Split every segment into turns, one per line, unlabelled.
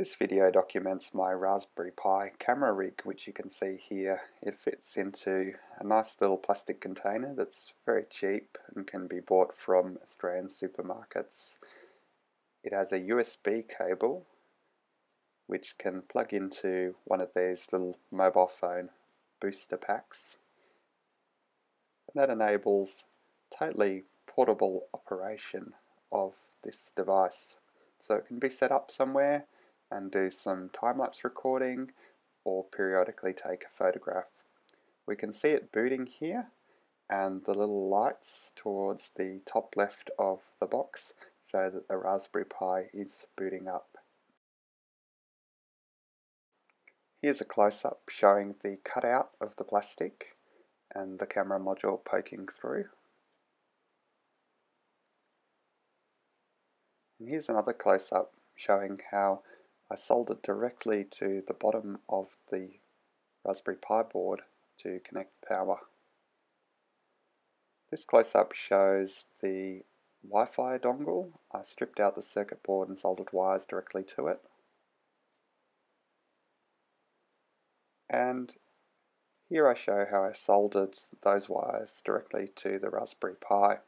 This video documents my Raspberry Pi camera rig which you can see here. It fits into a nice little plastic container that's very cheap and can be bought from Australian supermarkets. It has a USB cable which can plug into one of these little mobile phone booster packs. And that enables totally portable operation of this device. So it can be set up somewhere and do some time-lapse recording or periodically take a photograph. We can see it booting here and the little lights towards the top left of the box show that the Raspberry Pi is booting up. Here's a close-up showing the cutout of the plastic and the camera module poking through. And here's another close-up showing how I soldered directly to the bottom of the Raspberry Pi board to connect power. This close-up shows the Wi-Fi dongle. I stripped out the circuit board and soldered wires directly to it. And here I show how I soldered those wires directly to the Raspberry Pi.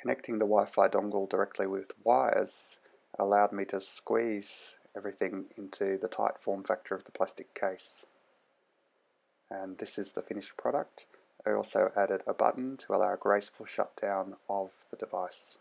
Connecting the Wi-Fi dongle directly with wires allowed me to squeeze everything into the tight form factor of the plastic case. And this is the finished product. I also added a button to allow a graceful shutdown of the device.